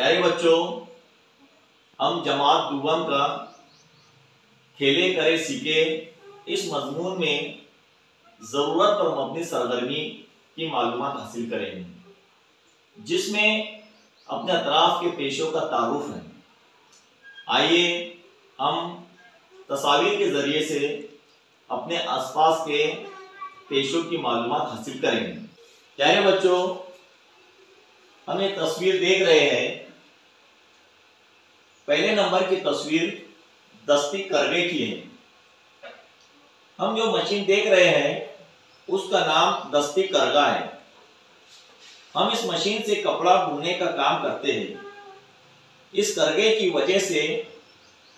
प्यारे बच्चों? हम जमात दुबम का खेले, करे, सीखे, इस मजमून में ज़रूरत पर मबनी सरगर्मी की मालूम हासिल करेंगे, जिसमें अपने अतराफ के पेशों का तारुफ है। आइए, हम तस्वीर के ज़रिए से अपने आसपास के पेशों की मालूम हासिल करेंगे। प्यारे बच्चों? हम ये तस्वीर देख रहे हैं पहले नंबर की तस्वीर दस्ती करने की है। हम जो मशीन देख रहे हैं, उसका नाम दस्ती करगा है। हम इस मशीन से कपड़ा बुनने का काम करते हैं। इस करगे की वजह से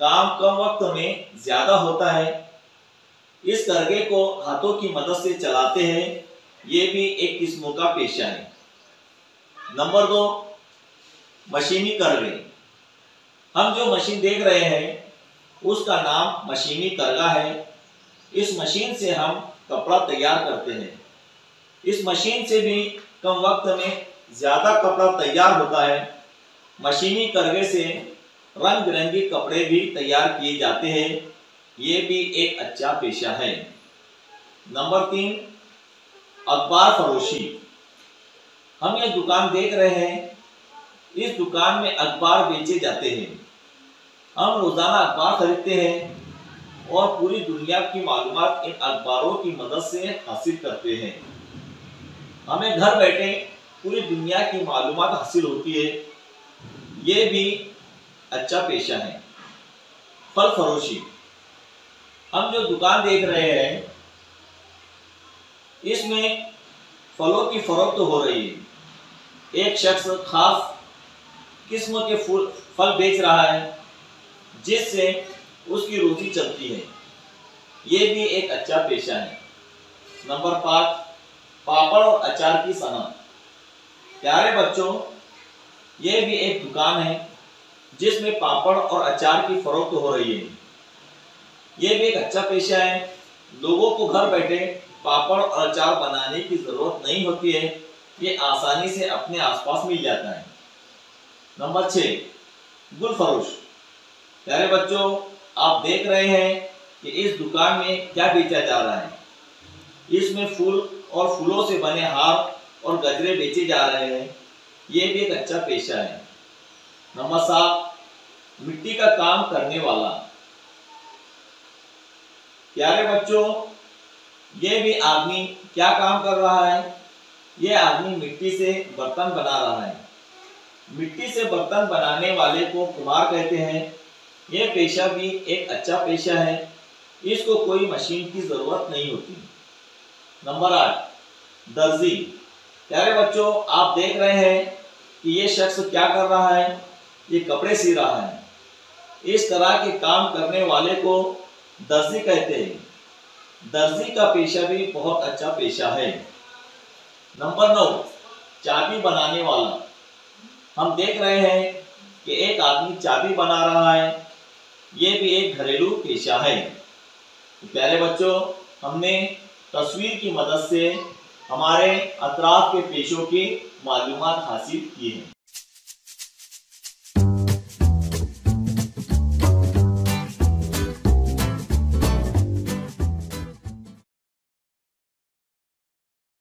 काम कम वक्त में ज़्यादा होता है। इस करगे को हाथों की मदद से चलाते हैं। ये भी एक किस्म का पेशा है। नंबर दो, मशीनी करगे। हम जो मशीन देख रहे हैं, उसका नाम मशीनी करगा है। इस मशीन से हम कपड़ा तैयार करते हैं। इस मशीन से भी कम वक्त में ज़्यादा कपड़ा तैयार होता है। मशीनी करगे से रंग बिरंगी कपड़े भी तैयार किए जाते हैं। ये भी एक अच्छा पेशा है। नंबर तीन, अखबार फरोशी। हम ये दुकान देख रहे हैं। इस दुकान में अखबार बेचे जाते हैं। हम रोज़ाना अखबार खरीदते हैं और पूरी दुनिया की मालूम इन अखबारों की मदद से हासिल करते हैं। हमें घर बैठे पूरी दुनिया की मालूम हासिल होती है। ये भी अच्छा पेशा है। फल फरोशी। हम जो दुकान देख रहे हैं, इसमें फलों की फरोख्त तो हो रही है। एक शख्स खास किस्म के फूल, फल बेच रहा है। जिससे उसकी रोजी चलती है। ये भी एक अच्छा पेशा है। नंबर पाँच, पापड़ और अचार की सनत प्यारे बच्चों, ये भी एक दुकान है, जिसमें पापड़ और अचार की फरोख्त हो रही है। ये भी एक अच्छा पेशा है। लोगों को घर बैठे पापड़ और अचार बनाने की ज़रूरत नहीं होती है। ये आसानी से अपने आसपास मिल जाता है। नंबर छ गुल फरोश प्यारे बच्चों, आप देख रहे हैं कि इस दुकान में क्या बेचा जा रहा है। इसमें फूल और फूलों से बने हार और गजरे बेचे जा रहे हैं। ये भी एक अच्छा पेशा है। नंबर सात मिट्टी का काम करने वाला। प्यारे बच्चों, ये भी आदमी क्या काम कर रहा है? ये आदमी मिट्टी से बर्तन बना रहा है। मिट्टी से बर्तन बनाने वाले को कुमार कहते हैं ये पेशा भी एक अच्छा पेशा है। इसको कोई मशीन की ज़रूरत नहीं होती। नंबर आठ, दर्जी। प्यारे बच्चों, आप देख रहे हैं कि ये शख्स क्या कर रहा है। ये कपड़े सी रहा है। इस तरह के काम करने वाले को दर्जी कहते हैं। दर्जी का पेशा भी बहुत अच्छा पेशा है। नंबर नौ, चाबी बनाने वाला। हम देख रहे हैं कि एक आदमी चाबी बना रहा है। ये भी एक घरेलू पेशा है। प्यारे बच्चों, हमने तस्वीर की मदद से हमारे अतराफ के पेशों की मालूम हासिल की हैं।